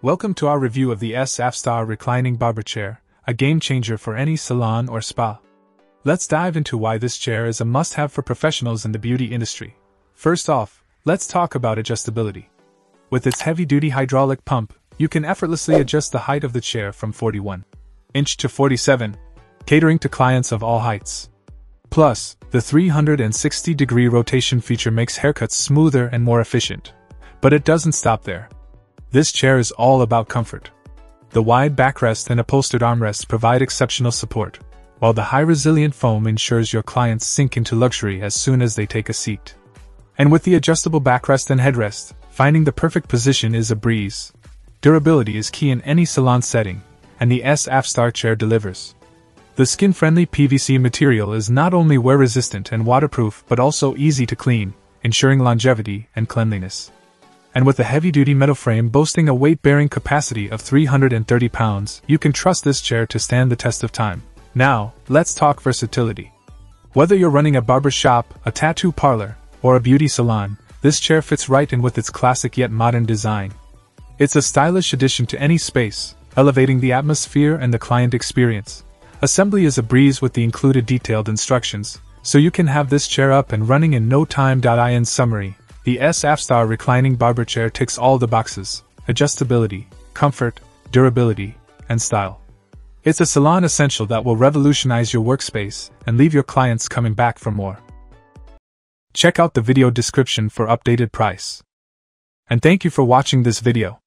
Welcome to our review of the SAFSTAR Reclining Barber Chair, a game changer for any salon or spa. Let's dive into why this chair is a must have for professionals in the beauty industry. First off, let's talk about adjustability. With its heavy duty hydraulic pump, you can effortlessly adjust the height of the chair from 41 inch to 47, catering to clients of all heights. Plus, the 360 degree rotation feature makes haircuts smoother and more efficient. But it doesn't stop there. This chair is all about comfort. The wide backrest and upholstered armrests provide exceptional support, while the high resilient foam ensures your clients sink into luxury as soon as they take a seat. And with the adjustable backrest and headrest, finding the perfect position is a breeze. Durability is key in any salon setting, and the SAFSTAR chair delivers. The skin friendly PVC material is not only wear resistant and waterproof but also easy to clean, ensuring longevity and cleanliness and with a heavy duty metal frame boasting a weight bearing capacity of 330 pounds, you can trust this chair to stand the test of time. Now, let's talk versatility. Whether you're running a barber shop, a tattoo parlor, or a beauty salon, this chair fits right in with its classic yet modern design. It's a stylish addition to any space, elevating the atmosphere and the client experience. Assembly is a breeze with the included detailed instructions, so you can have this chair up and running in no time. In summary, the S Star reclining barber chair ticks all the boxes adjustability, comfort, durability, and style. It's a salon essential that will revolutionize your workspace and leave your clients coming back for more. Check out the video description for updated price. And thank you for watching this video.